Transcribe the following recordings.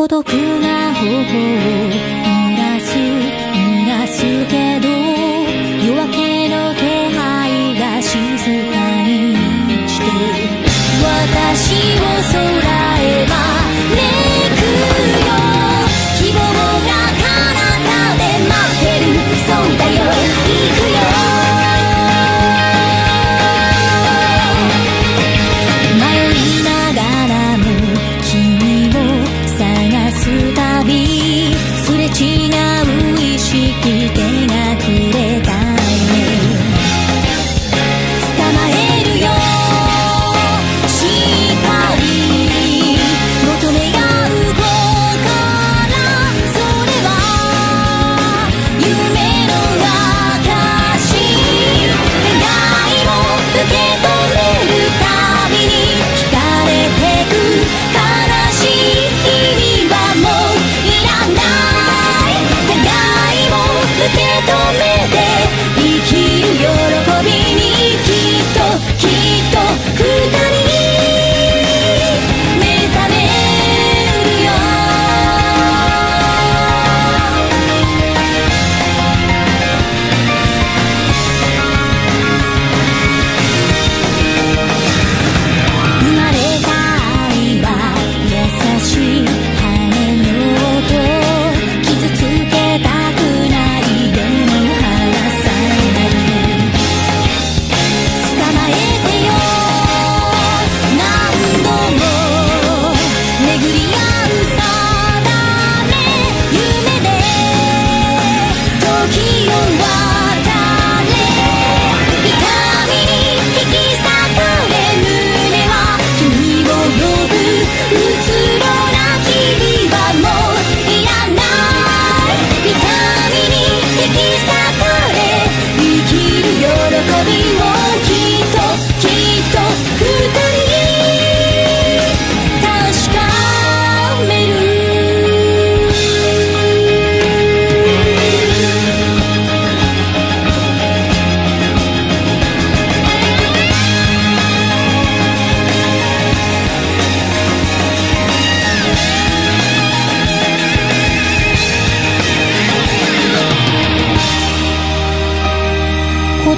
孤独な頬を濡らす、濡らすけど。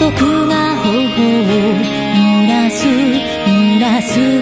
孤頬を濡らす濡らす。